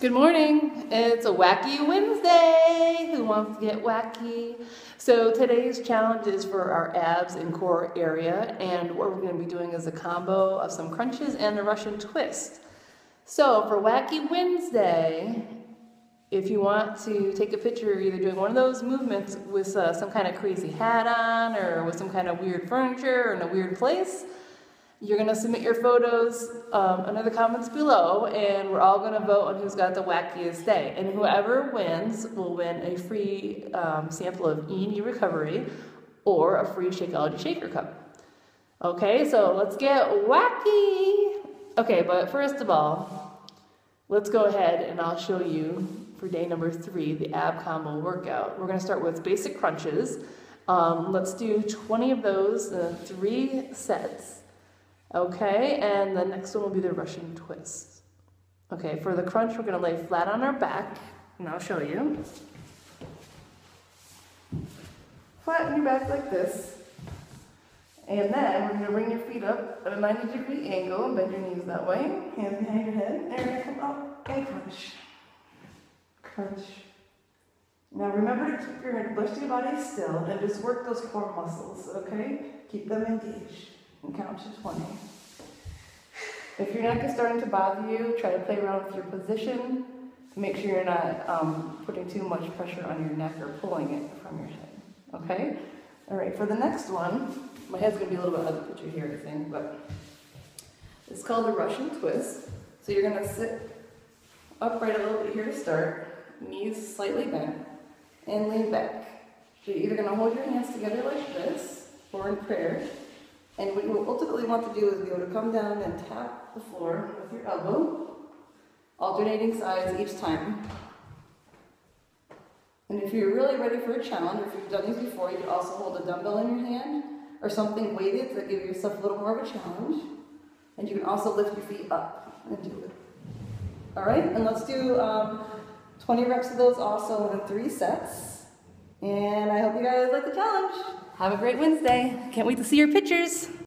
Good morning. It's a wacky Wednesday. Who wants to get wacky? So today's challenge is for our abs and core area, and what we're going to be doing is a combo of some crunches and a Russian twist. So for Wacky Wednesday, if you want to take a picture, either doing one of those movements with uh, some kind of crazy hat on, or with some kind of weird furniture, or in a weird place you're going to submit your photos um, under the comments below, and we're all going to vote on who's got the wackiest day. And whoever wins will win a free um, sample of E&E Recovery or a free Shakeology Shaker Cup. Okay, so let's get wacky. Okay, but first of all, let's go ahead and I'll show you for day number three the ab combo workout. We're going to start with basic crunches. Um, let's do 20 of those in three sets. Okay, and the next one will be the Russian twist. Okay, for the crunch, we're to lay flat on our back, and I'll show you. Flatten your back like this. And then we're to bring your feet up at a 90 degree angle and bend your knees that way. Hands behind your head. And going to come up and crunch. Crunch. Now remember to keep your lift your body still and just work those core muscles, okay? Keep them engaged and count to 20. If your neck is starting to bother you, try to play around with your position make sure you're not um, putting too much pressure on your neck or pulling it from your head. Okay? All right, for the next one, my head's to be a little bit out of the picture here, I think, but it's called a Russian twist. So you're to sit upright a little bit here to start, knees slightly bent, and lean back. So you're either to hold your hands together like this, or in prayer, and what you ultimately want to do is be able to come down and tap the floor with your elbow, alternating sides each time. And if you're really ready for a challenge, or if you've done these before, you can also hold a dumbbell in your hand or something weighted to give yourself a little more of a challenge. And you can also lift your feet up and do it. All right, and let's do um, 20 reps of those also in three sets. And I hope you guys like the challenge. Have a great Wednesday. Can't wait to see your pictures.